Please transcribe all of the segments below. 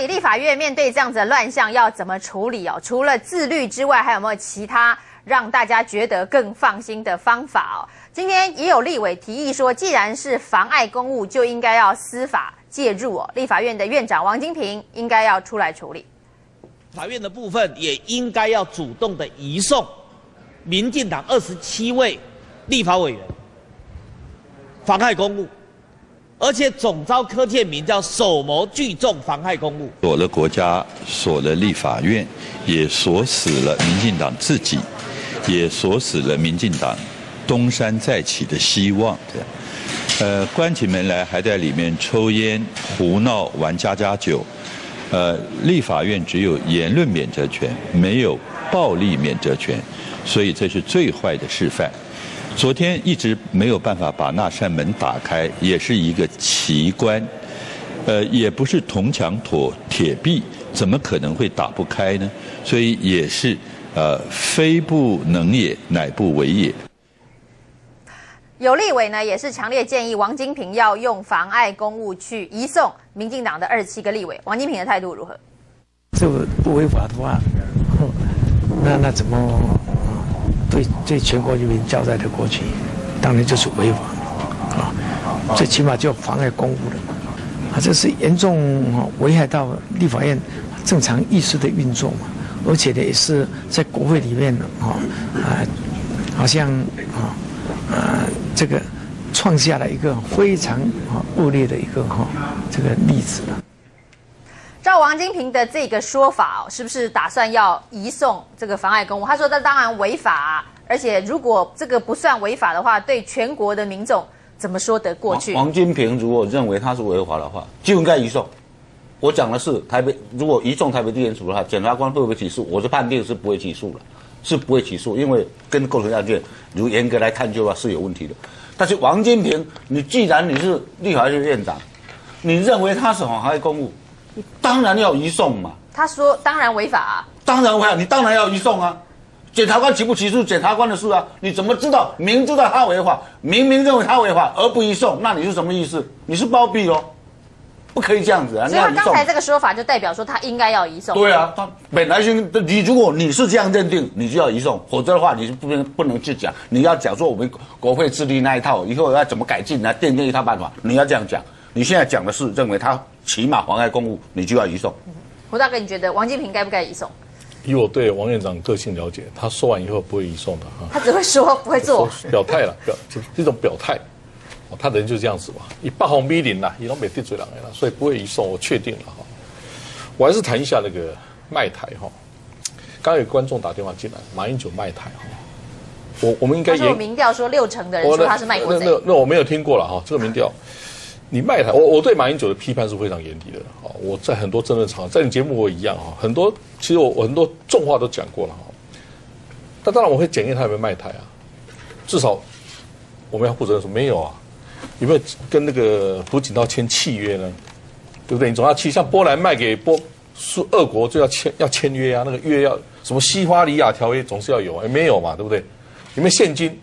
底立法院面对这样子的乱象要怎么处理哦？除了自律之外，还有没有其他让大家觉得更放心的方法哦？今天也有立委提议说，既然是妨碍公务，就应该要司法介入哦。立法院的院长王金平应该要出来处理。法院的部分也应该要主动的移送民进党二十七位立法委员妨碍公务。而且总召柯建明叫手谋聚众妨害公务，锁了国家，锁了立法院，也锁死了民进党自己，也锁死了民进党东山再起的希望。这样，呃，关起门来还在里面抽烟、胡闹、玩家家酒。呃，立法院只有言论免责权，没有暴力免责权，所以这是最坏的示范。昨天一直没有办法把那扇门打开，也是一个奇观。呃，也不是铜墙妥铁壁，怎么可能会打不开呢？所以也是呃，非不能也，乃不为也。有立委呢，也是强烈建议王金平要用妨碍公务去移送民进党的二十七个立委。王金平的态度如何？这个不违法的话，那那怎么？对对，全国人民交代的过去，当然就是违法啊！最起码就妨碍公务了啊！这是严重危害到立法院正常议事的运作嘛，而且呢，也是在国会里面啊啊，好像啊啊这个创下了一个非常啊恶劣的一个哈这个例子了。照王金平的这个说法，是不是打算要移送这个妨碍公务？他说这当然违法，而且如果这个不算违法的话，对全国的民众怎么说得过去？王金平如果认为他是违法的话，就应该移送。我讲的是台北，如果移送台北地检署的话，检察官会不会起诉？我是判定是不会起诉了，是不会起诉，因为跟构成要件如严格来探究的话是有问题的。但是王金平，你既然你是立法院院长，你认为他是妨碍公务？当然要移送嘛。他说：“当然违法。”啊。当然违法，你当然要移送啊。检察官起不起诉，检察官的事啊。你怎么知道？明知道他违法，明明认为他违法而不移送，那你是什么意思？你是包庇哦，不可以这样子啊。所以他刚才这个说法就代表说他应该要移送。对啊，他本来就你如果你是这样认定，你就要移送，否则的话你是不能不能去讲。你要讲说我们国会制定那一套，以后要怎么改进来奠定一套办法，你要这样讲。你现在讲的是认为他起码妨碍公务，你就要移送。胡大哥，你觉得王金平该不该移送？以我对王院长个性了解，他说完以后不会移送的哈。他只会说不会做，表态了，表就这种表态。哦，他人就这样子嘛，以八红逼零啦，以东北地嘴两人了，所以不会移送，我确定了哈。我还是谈一下那个卖台哈。刚有观众打电话进来，马英九卖台哈。我我们应该有民调说六成的人说他是卖国贼。那那我没有听过了哈，这个民调。你卖台，我我对马英九的批判是非常严厉的。好，我在很多政治场，在你节目我也一样啊，很多其实我我很多重话都讲过了哈。但当然我会检验他有没有卖台啊，至少我们要负责任说没有啊，有没有跟那个胡锦涛签契约呢？对不对？你总要签，像波兰卖给波苏俄国就要签要签约啊，那个约要什么西花里亚条约总是要有啊，没有嘛，对不对？有没有现金？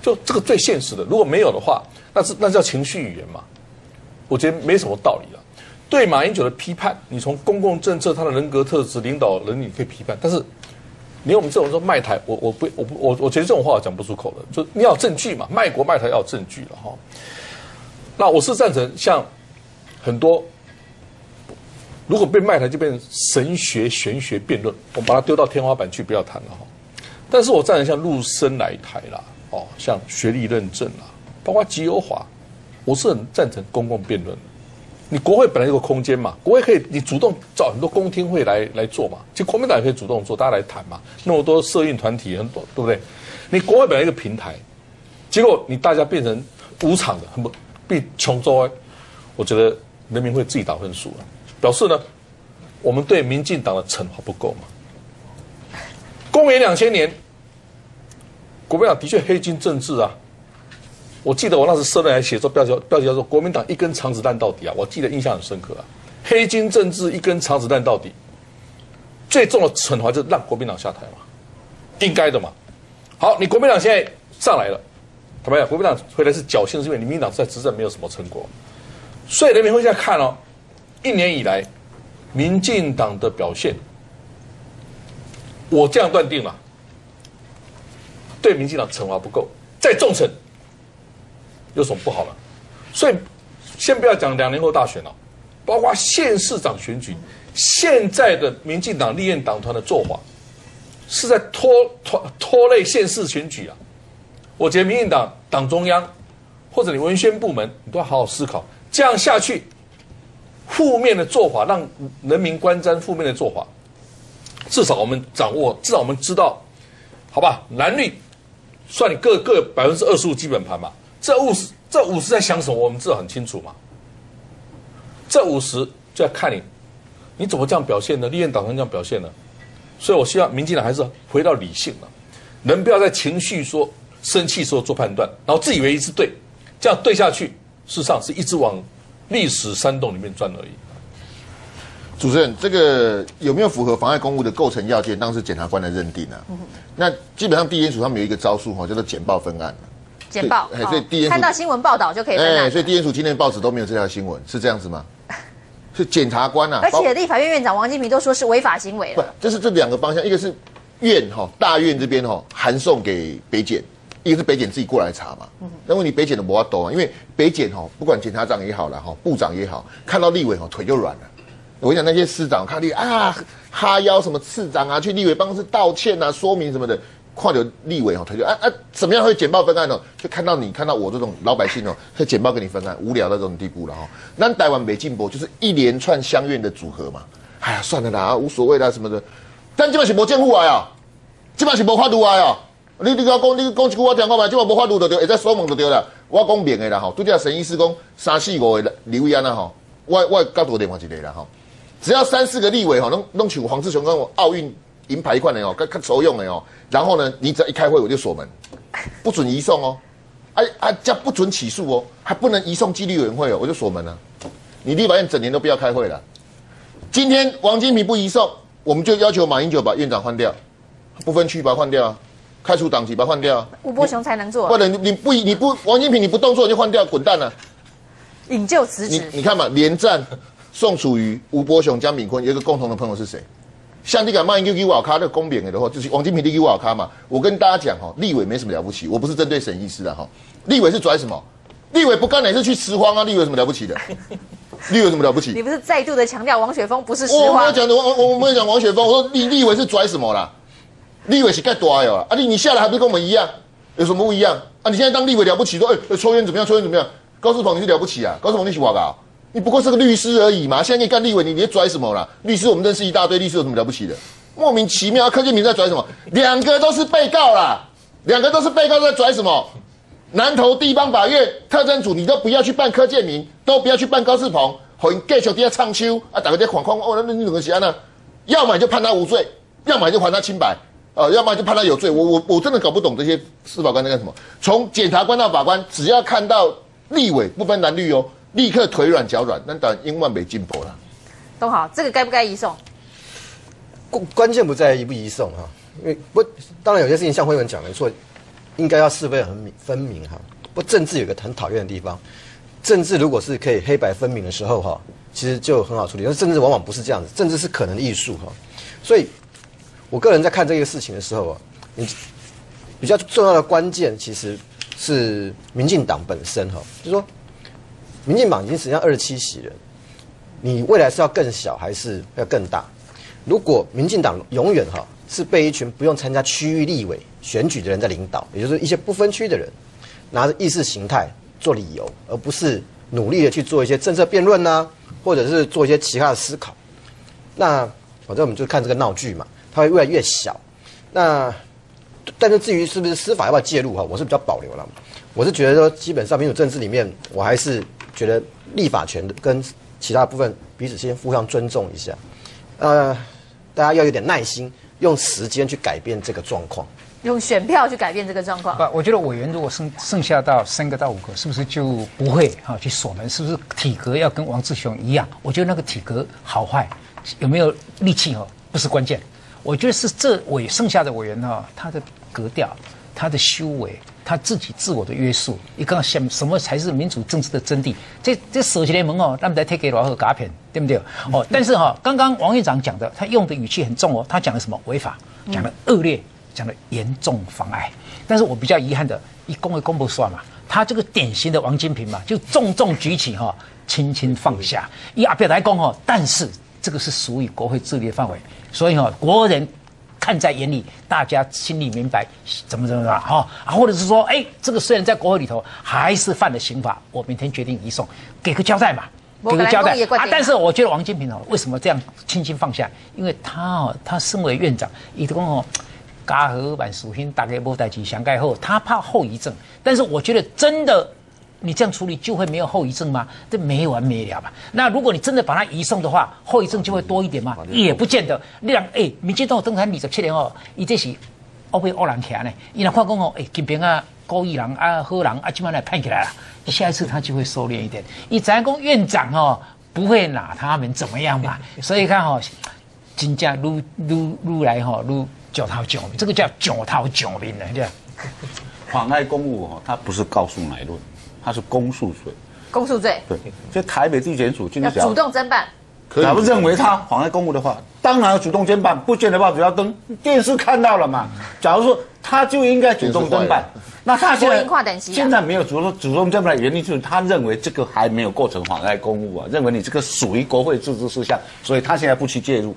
就这个最现实的，如果没有的话。那是那叫情绪语言嘛？我觉得没什么道理了。对马英九的批判，你从公共政策、他的人格特质、领导能力可以批判，但是连我们这种说卖台，我我不我不我我觉得这种话讲不出口的，就你要证据嘛，卖国卖台要有证据了哈。那我是赞成像很多，如果被卖台就变成神学玄学辩论，我们把它丢到天花板去，不要谈了哈。但是我赞成像陆生来台啦，哦，像学历认证啦。包括极优化，我是很赞成公共辩论。你国会本来有个空间嘛，国会可以你主动找很多公听会来来做嘛。其实国民党也可以主动做，大家来谈嘛。那么多社运团体很多，对不对？你国会本来一个平台，结果你大家变成无场的，很不被穷州，我觉得人民会自己打分数了。表示呢，我们对民进党的惩罚不够嘛。公元两千年，国民党的确黑金政治啊。我记得我那时社论还写作标题标题叫做“国民党一根长子弹到底”啊，我记得印象很深刻啊。黑金政治一根长子弹到底，最重的惩罚就是让国民党下台嘛，应该的嘛。好，你国民党现在上来了，怎么样？国民党回来是侥幸，是因为你民党在执政没有什么成果，所以人民会在看哦，一年以来，民进党的表现，我这样断定了，对民进党惩罚不够，再重惩，有什么不好了？所以，先不要讲两年后大选了，包括县市长选举，现在的民进党立院党团的做法，是在拖拖拖累县市选举啊！我觉得民进党党中央或者你文宣部门，你都要好好思考，这样下去，负面的做法让人民观瞻负面的做法，至少我们掌握，至少我们知道，好吧？蓝绿算你各各百分之二十五基本盘嘛，这五十这五十在想什么，我们知道很清楚嘛。这五十就要看你，你怎么这样表现呢？立院党团这样表现呢？所以我希望民进党还是回到理性了，人不要在情绪说。生气时候做判断，然后自以为一是对，这样对下去，事实上是一直往历史山洞里面钻而已。主持人，这个有没有符合妨碍公务的构成要件？当时检察官的认定啊。那基本上地检署他们有一个招数哈，叫做简报分案。简报，所以地检署看到新闻报道就可以分案。所以地检署今天报纸都没有这条新闻，是这样子吗？是检察官啊。而且立法院院长王金平都说是违法行为了。不，这是这两个方向，一个是院哈大院这边哈函送给北检。一个是北检自己过来查嘛，嗯那问题北检的不要抖啊，因为北检哈不管检察长也好了哈，部长也好，看到立委哈腿就软了。我跟你讲那些司长看立啊哈腰什么次长啊去立委办公室道歉啊说明什么的，跨流立委哈腿就啊啊怎么样会简报分案呢？就看到你看到我这种老百姓哦，会简报给你分案，无聊到这种地步了哈。那台湾没进步就是一连串相怨的组合嘛。哎呀算了啦，无所谓啦什么的。但基本是无见户来啊，基本是没法度来啊。你你讲讲你讲一句我听看嘛，即嘛无法度就对，会再锁门就对了。我讲明的啦吼，拄则沈医师讲三四五个刘安啊吼，我我角度电话一个啦吼，只要三四个立委吼，弄弄像黄志雄跟我奥运银牌款的哦，较较抽用的哦，然后呢，你只要一开会我就锁门，不准移送哦，哎啊叫不准起诉哦，还不能移送纪律委员会哦，我就锁门了。你立法院整年都不要开会了。今天王金平不移送，我们就要求马英九把院长换掉，不分区把它换掉啊。开除党籍，把它换掉。吴伯雄才能做。或者你你不你不王金平你不动作你就换掉，滚蛋了。引咎辞职。你你看嘛，连战、宋楚瑜、吴伯雄、江炳坤有一个共同的朋友是谁？像你敢骂一个 U 瓦卡的公扁的话，就是王金平的 U 瓦卡嘛。我跟大家讲哈，立委没什么了不起，我不是针对沈医师的哈。立委是拽什么？立委不干也是去拾荒啊？立委有什么了不起的？立委有什么了不起？你不是再度的强调王雪峰不是拾荒？我没有讲的，我我没有讲王雪峰，我说立立委是拽什么啦？立委是盖大哦，啊你你下来还不是跟我们一样？有什么不一样？啊你现在当立委了不起，说哎抽烟怎么样？抽烟怎么样？高志鹏你是了不起啊？高志鹏你是我搞？你不过是个律师而已嘛。现在你干立委，你你拽什么啦？律师我们认识一大堆，律师有什么了不起的？莫名其妙，柯建明在拽什么？两个都是被告啦，两个都是被告在拽什么？南投地方法院特侦组，你都不要去办柯建明，都不要去办高志鹏，和继续底下唱秋啊，打个电话框框哦，那你怎么写呢？要么就判他无罪，要么就还他清白。呃，要么就判他有罪。我我我真的搞不懂这些司法官在干什么。从检察官到法官，只要看到立委不分蓝绿哦，立刻腿软脚软，那当然英万没进步了。都好，这个该不该移送？关关键不在移不移送哈，因为不当然有些事情像辉文讲的错，应该要是非很明分明哈。不政治有个很讨厌的地方，政治如果是可以黑白分明的时候哈，其实就很好处理。但政治往往不是这样子，政治是可能的艺术哈，所以。我个人在看这个事情的时候啊，你比较重要的关键其实是民进党本身哈，就是说民进党已经实际上二十七席人，你未来是要更小还是要更大？如果民进党永远哈是被一群不用参加区域立委选举的人在领导，也就是一些不分区的人拿着意识形态做理由，而不是努力的去做一些政策辩论呐，或者是做一些其他的思考，那反正我们就看这个闹剧嘛。它会越来越小，那但是至于是不是司法要不要介入哈，我是比较保留了。我是觉得说，基本上民主政治里面，我还是觉得立法权跟其他部分彼此先互相尊重一下。呃，大家要有点耐心，用时间去改变这个状况，用选票去改变这个状况。不，我觉得委员如果剩剩下到三个到五个，是不是就不会哈去锁门？是不是体格要跟王志雄一样？我觉得那个体格好坏有没有力气哦，不是关键。我觉得是这委剩下的委员哈，他的格调、他的修为、他自己自我的约束，一个想什么才是民主政治的真谛？这这手机联盟哦，他们在贴给老和嘎片，对不对？哦，但是哈、刚刚王院长讲的，他用的语气很重哦，他讲的什么违法，讲的恶劣，讲的严重妨碍。但是我比较遗憾的，一公为公不算嘛，他这个典型的王金平嘛，就重重举起哈、轻轻放下。以阿表来讲哦，但是这个是属于国会治理的范围，所以哈、国人看在眼里，大家心里明白怎么怎么怎么哈啊，或者是说，哎，这个虽然在国会里头还是犯了刑法，我明天决定移送，给个交代嘛。给个交代啊！但是我觉得王金平哦，为什么这样轻轻放下？因为他哦，他身为院长，伊都讲哦，家和万事兴，大概无代志想盖后，他怕后遗症。但是我觉得真的，你这样处理就会没有后遗症吗？这没完没了吧？那如果你真的把它移送的话，后遗症就会多一点吗？也不见得。你让哎，民进党登台二十七年哦，伊这是乌被乌人起来呢。伊若看讲哦，哎，金平啊，高一人啊，好人啊，今晚来判起来了，下一次他就会收敛一点。以咱公院长哦，不会拿他们怎么样嘛？所以看哦，金价撸撸撸来哈，愈脚头脚这个叫脚头脚面的，这样。妨碍公务哦，他不是告诉乃论，它是公诉罪。公诉罪对，所以台北地检署今天主动侦办，可以假如认为他妨碍公务的话，当然要主动侦办，不见得报纸要登，电视看到了嘛。假如说他就应该主动侦办，那他现国在现在没有主动主动侦办的原因就是他认为这个还没有构成妨碍公务啊，认为你这个属于国会自治事项，所以他现在不去介入。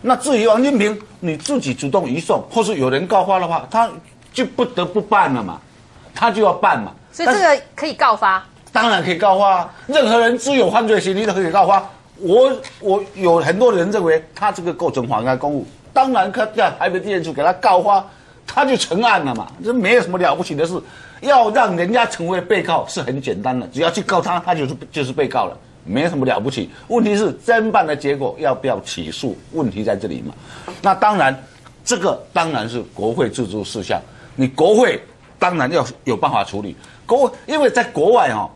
那至于王金平你自己主动移送，或是有人告发的话，他就不得不办了嘛，他就要办嘛。所以这个可以告发。当然可以告发啊，任何人只有犯罪行为都可以告发。我我有很多人认为他这个构成妨碍公务，当然可在台北地检署给他告发，他就成案了嘛，这没有什么了不起的事。要让人家成为被告是很简单的，只要去告他，他就是就是被告了，没什么了不起。问题是侦办的结果要不要起诉，问题在这里嘛。那当然，这个当然是国会自主事项，你国会当然要有办法处理。国因为在国外、哦。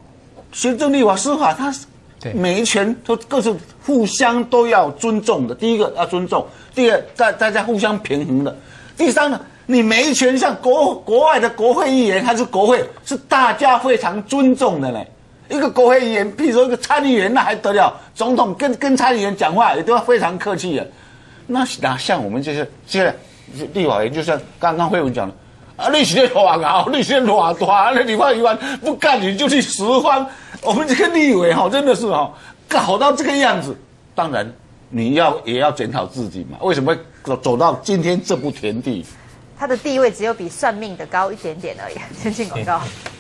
行政、立法、司法，它是每一权都各是互相都要尊重的。第一个要尊重，第二大大家互相平衡的。第三呢，你每一权像国国外的国会议员还是国会，是大家非常尊重的呢。一个国会议员，譬如说一个参议员，那还得了？总统跟跟参议员讲话也都要非常客气的。那哪像我们这些现在立法员，就像刚刚慧文讲的。啊，你是在乱搞，你是在乱大，那立法委员不干你就去拾荒。我们这个立委哈，真的是哈，搞到这个样子。当然，你要也要检讨自己嘛，为什么走走到今天这步田地？他的地位只有比算命的高一点点而已。先进广告。